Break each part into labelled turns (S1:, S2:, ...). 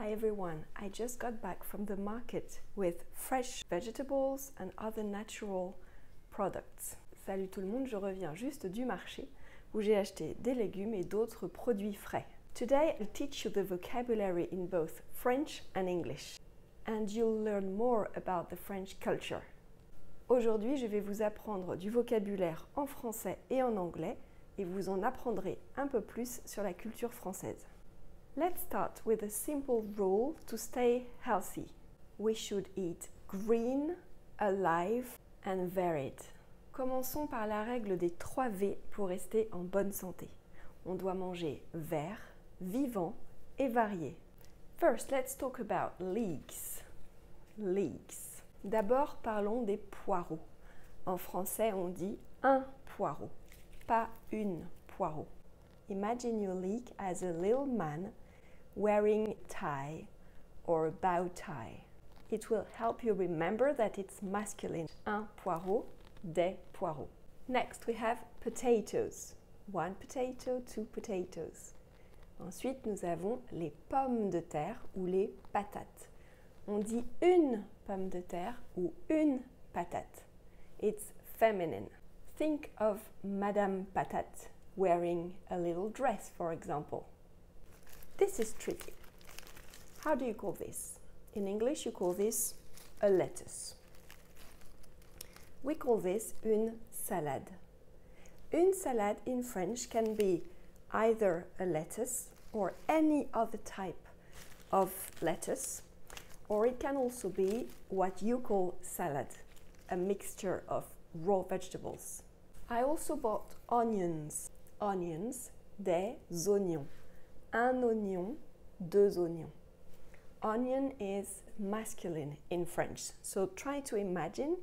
S1: Hi everyone, I just got back from the market with fresh vegetables and other natural products. Salut tout le monde, je reviens juste du marché où j'ai acheté des légumes et d'autres produits frais. Today I'll teach you the vocabulary in both French and English and you'll learn more about the French culture. Aujourd'hui, je vais vous apprendre du vocabulaire en français et en anglais et vous en apprendrez un peu plus sur la culture française. Let's start with a simple rule to stay healthy. We should eat green, alive and varied. Commençons par la règle des 3 V pour rester en bonne santé. On doit manger vert, vivant et varié. First, let's talk about leeks. Leeks. D'abord, parlons des poireaux. En français, on dit un poireau, pas une poireau. Imagine your leek as a little man wearing tie or bow tie. It will help you remember that it's masculine. Un poireau, des poireaux. Next, we have potatoes. One potato, two potatoes. Ensuite, nous avons les pommes de terre ou les patates. On dit une pomme de terre ou une patate. It's feminine. Think of Madame Patate wearing a little dress, for example. This is tricky. How do you call this? In English, you call this a lettuce. We call this une salade. Une salade in French can be either a lettuce or any other type of lettuce, or it can also be what you call salad, a mixture of raw vegetables. I also bought onions. Onions, des oignons un oignon, deux oignons. Onion is masculine in French, so try to imagine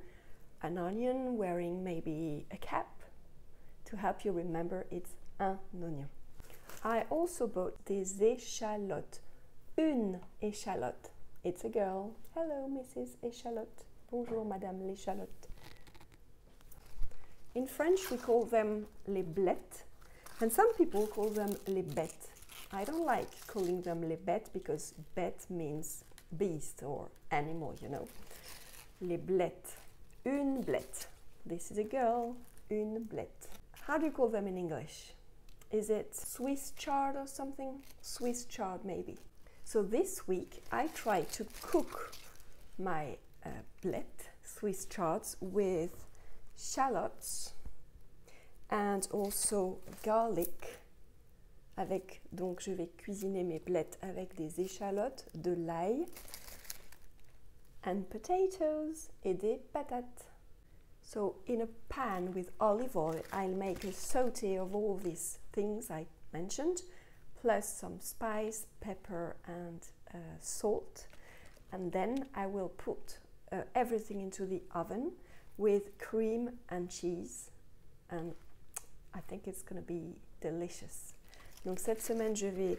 S1: an onion wearing maybe a cap to help you remember it's un oignon. I also bought des échalotes, une échalote. It's a girl. Hello, Mrs. Échalote. Bonjour, Madame l'échalote. In French, we call them les blettes, and some people call them les bêtes. I don't like calling them les bêtes because bête means beast or animal, you know. Les blettes. Une blette. This is a girl. Une blette. How do you call them in English? Is it Swiss chard or something? Swiss chard, maybe. So this week I try to cook my uh, blette, Swiss chards, with shallots and also garlic avec donc je vais cuisiner mes blettes avec des échalotes, de l'ail and potatoes et des patates. So in a pan with olive oil, I'll make a saute of all these things I mentioned, plus some spice, pepper and uh, salt. And then I will put uh, everything into the oven with cream and cheese. And I think it's going to be delicious. Donc cette semaine, je vais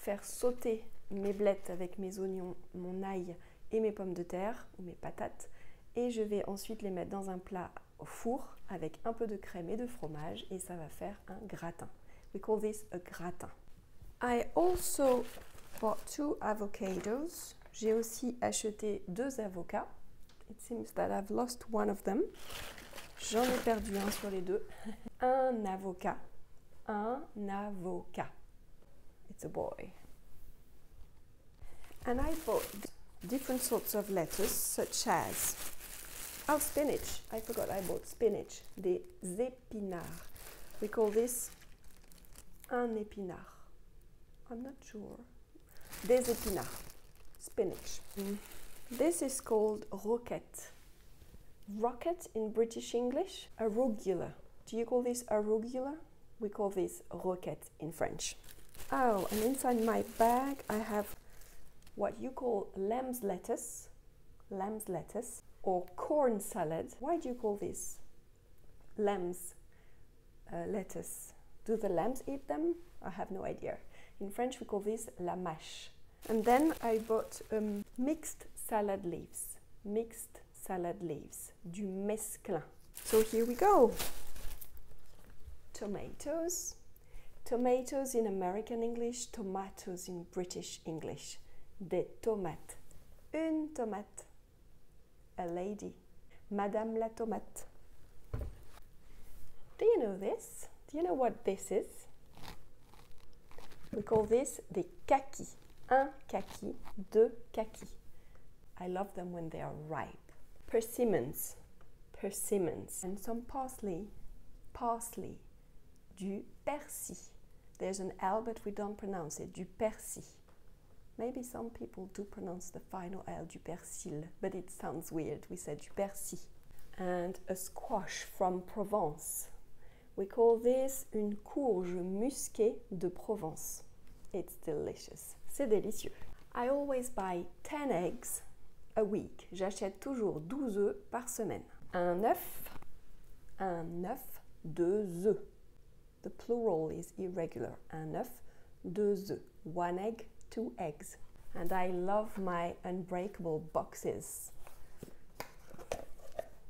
S1: faire sauter mes blettes avec mes oignons, mon ail et mes pommes de terre ou mes patates. Et je vais ensuite les mettre dans un plat au four avec un peu de crème et de fromage et ça va faire un gratin. We call this a gratin. I also bought two avocados. J'ai aussi acheté deux avocats. It seems that I've lost one of them. J'en ai perdu un sur les deux. un avocat un avocat. It's a boy. And I bought different sorts of lettuce, such as oh spinach. I forgot I bought spinach. Des épinards. We call this un épinard. I'm not sure. Des épinards. Spinach. Mm. This is called roquette. Rocket in British English, arugula. Do you call this arugula? We call this roquette in French. Oh, and inside my bag I have what you call lamb's lettuce, lamb's lettuce, or corn salad. Why do you call this lamb's uh, lettuce? Do the lambs eat them? I have no idea. In French we call this la mâche. And then I bought um, mixed salad leaves. Mixed salad leaves. Du mesclun. So here we go tomatoes. Tomatoes in American English, tomatoes in British English. Des tomates. Une tomate. A lady. Madame la tomate. Do you know this? Do you know what this is? We call this des kakis. Un kaki, deux kakis. I love them when they are ripe. Persimmons. Persimmons. And some parsley. Parsley. Du persil. There's an L, but we don't pronounce it. Du persil. Maybe some people do pronounce the final L du persil, but it sounds weird. We said du persil. And a squash from Provence. We call this une courge musquée de Provence. It's delicious. C'est délicieux. I always buy 10 eggs a week. J'achète toujours 12 œufs par semaine. Un œuf, un œuf, deux œufs. The plural is irregular. Œuf, deux œufs. One egg, two eggs. And I love my unbreakable boxes.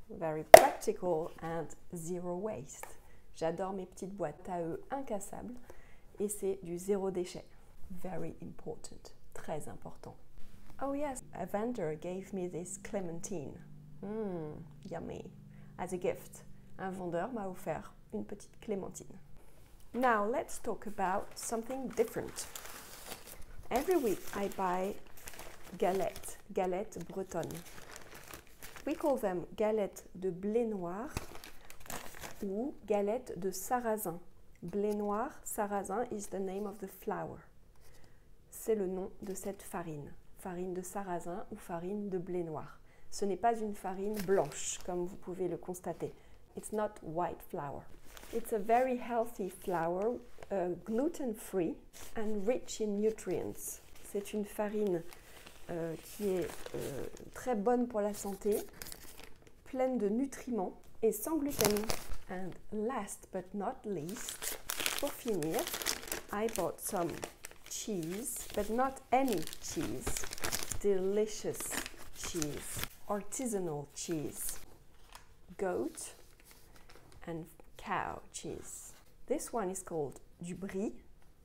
S1: Very practical and zero waste. J'adore mes petites boîtes à œufs incassables et c'est du zéro déchet. Very important. Très important. Oh yes, a vendor gave me this clementine. Mmm, yummy. As a gift. Un vendeur m'a offert une petite clémentine. Now let's talk about something different. Every week I buy galettes, galettes bretonnes. We call them galettes de blé noir ou galettes de sarrasin. Blé noir, sarrasin is the name of the flour. C'est le nom de cette farine. Farine de sarrasin ou farine de blé noir. Ce n'est pas une farine blanche, comme vous pouvez le constater. It's not white flour. It's a very healthy flour, uh, gluten-free and rich in nutrients. C'est une farine euh, qui est euh, très bonne pour la santé, pleine de nutriments et sans gluten. And last but not least, pour finir, I bought some cheese, but not any cheese. Delicious cheese, artisanal cheese, goat and cow cheese. This one is called du brie.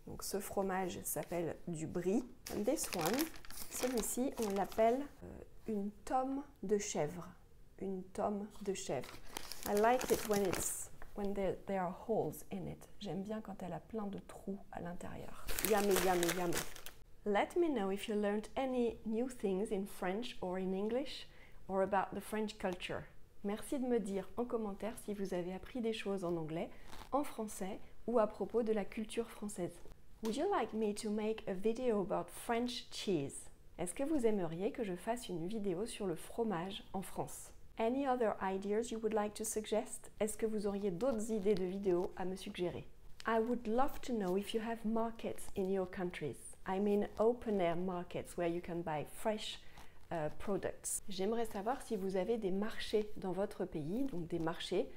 S1: Donc ce fromage s'appelle du brie. And this one, celui-ci, on l'appelle euh, une tome de chèvre. Une tome de chèvre. I like it when it's when there, there are holes in it. J'aime bien quand elle a plein de trous à l'intérieur. Yummy, yummy, yummy. Let me know if you learned any new things in French or in English or about the French culture. Merci de me dire en commentaire si vous avez appris des choses en anglais, en français ou à propos de la culture française. Would you like me to make a video about French cheese? Est-ce que vous aimeriez que je fasse une vidéo sur le fromage en France? Any other ideas you would like to suggest? Est-ce que vous auriez d'autres idées de vidéos à me suggérer? I would love to know if you have markets in your countries. I mean open air markets where you can buy fresh uh, products. J'aimerais savoir si vous avez des marchés dans votre pays, donc des marchés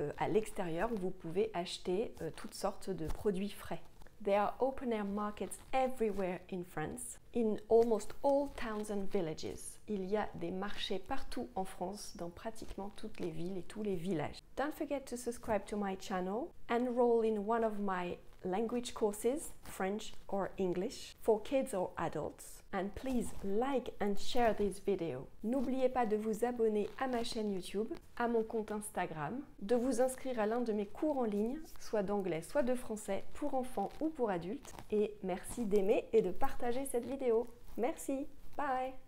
S1: euh, à l'extérieur où vous pouvez acheter euh, toutes sortes de produits frais. There are open air markets everywhere in France, in almost all towns and villages. Il y a des marchés partout en France, dans pratiquement toutes les villes et tous les villages. Don't forget to subscribe to my channel, enroll in one of my language courses, French or English, for kids or adults. And please like and share this video. N'oubliez pas de vous abonner à ma chaîne YouTube, à mon compte Instagram, de vous inscrire à l'un de mes cours en ligne, soit d'anglais, soit de français, pour enfants ou pour adultes. Et merci d'aimer et de partager cette vidéo. Merci. Bye.